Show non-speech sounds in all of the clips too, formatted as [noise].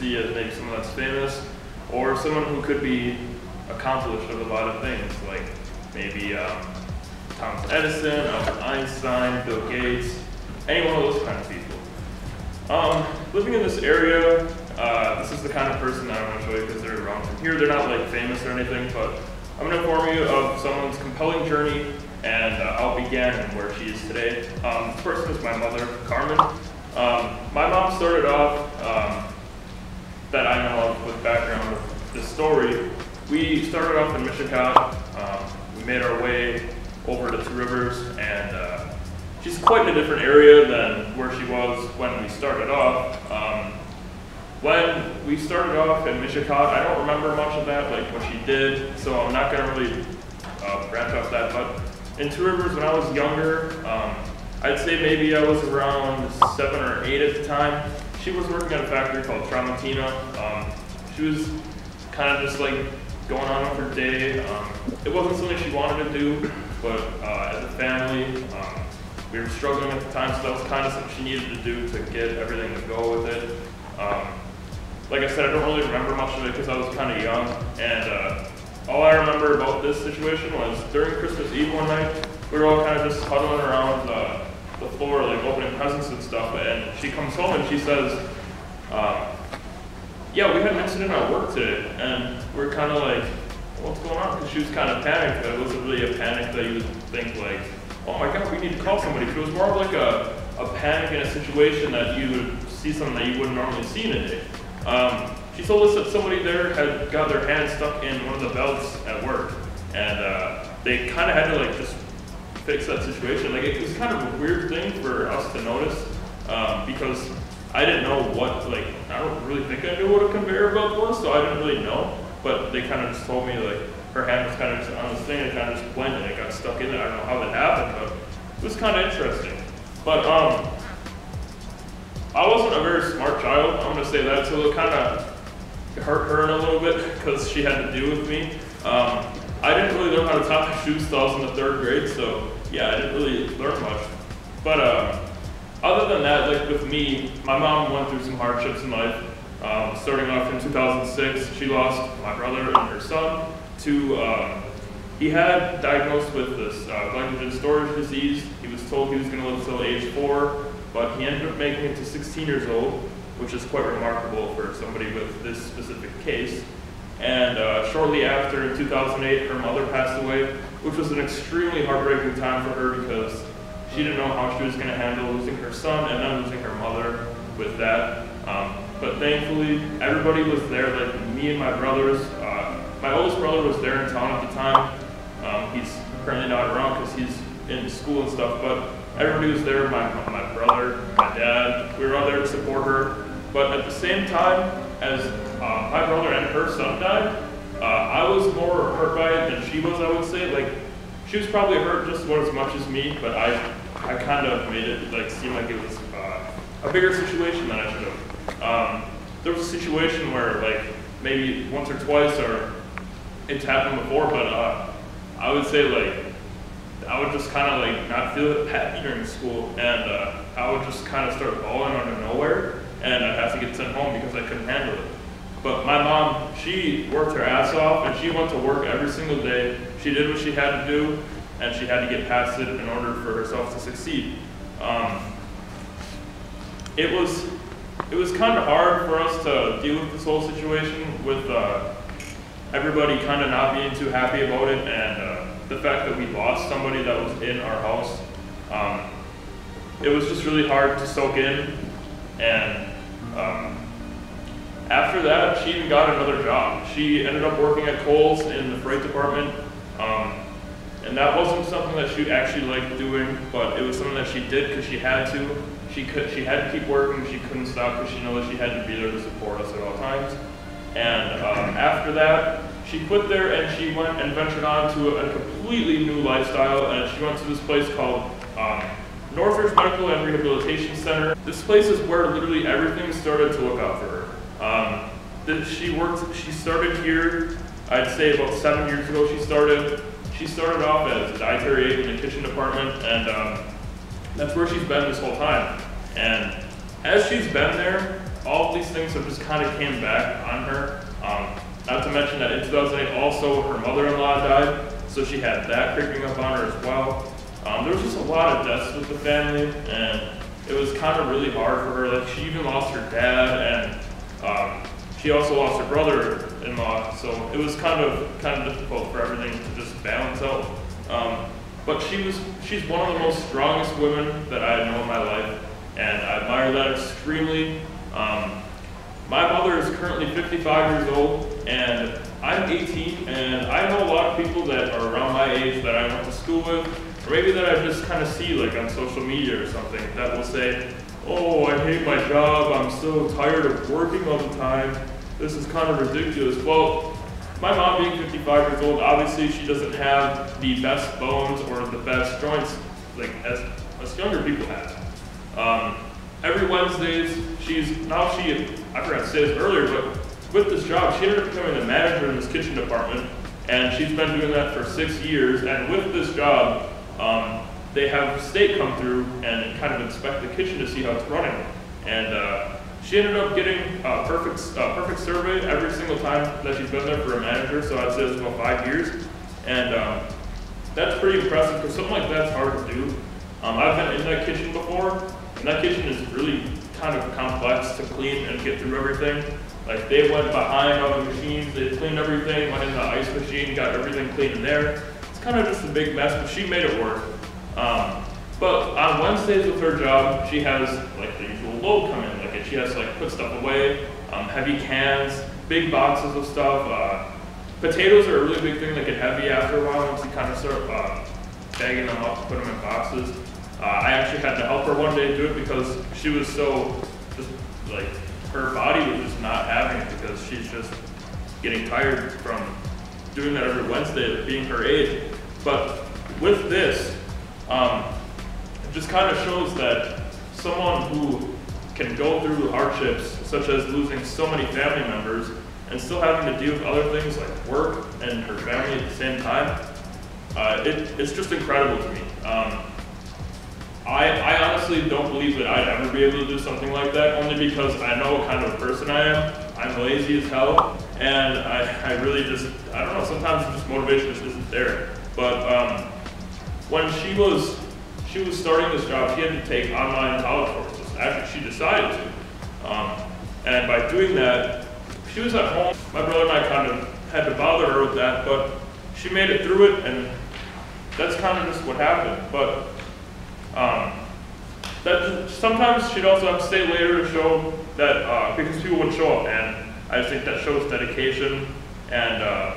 see as maybe someone that's famous, or someone who could be accomplished of a lot of things, like maybe um, Thomas Edison, Albert Einstein, Bill Gates, any one of those kind of people. Um, living in this area, uh, this is the kind of person that I want to show you because they're around from here. They're not like famous or anything, but I'm going to inform you of someone's compelling journey and uh, it began and where she is today. Um, person is my mother, Carmen. Um, my mom started off, um, that I know of with background of this story, we started off in Mishicot. Um, we made our way over to Two Rivers, and uh, she's quite a different area than where she was when we started off. Um, when we started off in Mishicot, I don't remember much of that, like what she did, so I'm not going to really uh, branch off that. But in Two Rivers, when I was younger, um, I'd say maybe I was around seven or eight at the time. She was working at a factory called Tramontina. Um, she was kind of just like going on with her day. Um, it wasn't something she wanted to do, but uh, as a family, um, we were struggling at the time, so that was kind of something she needed to do to get everything to go with it. Um, like I said, I don't really remember much of it because I was kind of young, and uh, all I remember about this situation was during Christmas Eve one night, we were all kind of just huddling around the, the floor, like presents and stuff, and she comes home and she says, um, yeah, we had an incident at work today, and we're kind of like, what's going on? Because she was kind of panicked, but it wasn't really a panic that you would think like, oh my god, we need to call somebody. It was more of like a, a panic in a situation that you would see something that you wouldn't normally see in a day. Um, she told us that somebody there had got their hand stuck in one of the belts at work, and uh, they kind of had to like just fix that situation. Like it was kind of a weird thing for us to notice um, because I didn't know what like I don't really think I knew what a conveyor belt was, so I didn't really know. But they kind of just told me like her hand was kind of just on this thing and kind of just and it got stuck in it. I don't know how that happened, but it was kind of interesting. But um, I wasn't a very smart child. I'm gonna say that, so it kind of hurt her in a little bit [laughs] because she had to deal with me. Um, I didn't really learn how to tie shoe stalls in the third grade, so yeah, I didn't really learn much. But uh, other than that, like with me, my mom went through some hardships in life. Um, starting off in 2006, she lost my brother and her son to, uh, he had diagnosed with this uh, glycogen storage disease. He was told he was going to live until age four, but he ended up making it to 16 years old, which is quite remarkable for somebody with this specific case. And uh, shortly after, in 2008, her mother passed away, which was an extremely heartbreaking time for her because she didn't know how she was going to handle losing her son and then losing her mother with that. Um, but thankfully, everybody was there, like me and my brothers. Uh, my oldest brother was there in town at the time. Um, he's currently not around because he's in school and stuff, but everybody was there, my, my brother, my dad, we were all there to support her. But at the same time, as uh, my brother and her son died, uh, I was more hurt by it than she was, I would say. Like, she was probably hurt just about as much as me, but I, I kind of made it like seem like it was uh, a bigger situation than I should have. Um, there was a situation where like maybe once or twice or it's happened before, but uh, I would say like I would just kind of like not feel happy during school, and uh, I would just kind of start bawling out of nowhere, and I'd have to get sent home because I couldn't handle it. But my mom, she worked her ass off, and she went to work every single day. She did what she had to do, and she had to get past it in order for herself to succeed. Um, it was it was kind of hard for us to deal with this whole situation with uh, everybody kind of not being too happy about it and uh, the fact that we lost somebody that was in our house. Um, it was just really hard to soak in. And um, after that, she even got another job. She ended up working at Kohl's in the freight department. Um, and that wasn't something that she actually liked doing, but it was something that she did because she had to. She could, she had to keep working. She couldn't stop because she knew that she had to be there to support us at all times. And um, after that, she quit there and she went and ventured on to a, completely new lifestyle. And she went to this place called um, Northridge Medical and Rehabilitation Center. This place is where literally everything started to look out for her. Um, she worked. She started here. I'd say about seven years ago. She started. She started off as a dietary aide in the kitchen department, and um, that's where she's been this whole time. And as she's been there, all of these things have just kind of came back on her. Um, not to mention that in 2008 also her mother-in-law died, so she had that creeping up on her as well. Um, there was just a lot of deaths with the family, and it was kind of really hard for her. Like she even lost her dad, and um, she also lost her brother-in-law. So it was kind of kind of difficult for everything to just balance out. Um, but she was she's one of the most strongest women that I know in my life, and I admire that extremely. Um, my mother is currently 55 years old, and I'm 18, and I know a lot of people that are around my age that I went to school with, or maybe that I just kind of see like on social media or something that will say, oh, I hate my job, I'm so tired of working all the time, this is kind of ridiculous. Well, my mom being 55 years old, obviously she doesn't have the best bones or the best joints like as us younger people have. Um, every Wednesdays, she's, now she, I forgot to say this earlier, but with this job, she ended up becoming the manager in this kitchen department, and she's been doing that for six years, and with this job, um, they have state come through and kind of inspect the kitchen to see how it's running. And uh, she ended up getting a perfect, perfect survey every single time that she's been there for a manager, so I'd say it's about five years. And um, that's pretty impressive because something like that's hard to do. Um, I've been in that kitchen before, and that kitchen is really kind of complex to clean and get through everything. Like they went behind all the machines, they cleaned everything, went in the ice machine, got everything clean in there. It's kind of just a big mess, but she made it work. Um, but on Wednesdays with her job, she has like the usual load come in. Like she has to like put stuff away, um, heavy cans, big boxes of stuff. Uh, potatoes are a really big thing that get heavy after a while once you kind of start uh, bagging them up, put them in boxes. Uh, I actually had to help her one day do it because she was so just like her body was just not having it because she's just getting tired from doing that every Wednesday, being her age. But with this, um, it just kind of shows that someone who can go through hardships such as losing so many family members and still having to deal with other things like work and her family at the same time, uh, it, it's just incredible to me. Um, I, I honestly don't believe that I'd ever be able to do something like that, only because I know what kind of person I am. I'm lazy as hell, and I, I really just, I don't know, sometimes just motivation just isn't there. But um, when she was, she was starting this job, she had to take online college courses. Actually, she decided to. Um, and by doing that, she was at home. My brother and I kind of had to bother her with that, but she made it through it, and that's kind of just what happened. But um, that sometimes she'd also have to stay later to show that uh, because people would show up, and I just think that shows dedication. And uh,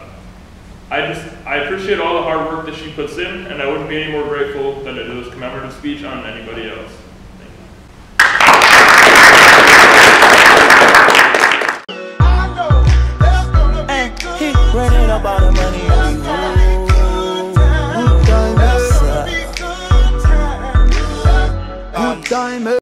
I just I appreciate all the hard work that she puts in, and I wouldn't be any more grateful than to do this commemorative speech on anybody else. Running up all the money diamond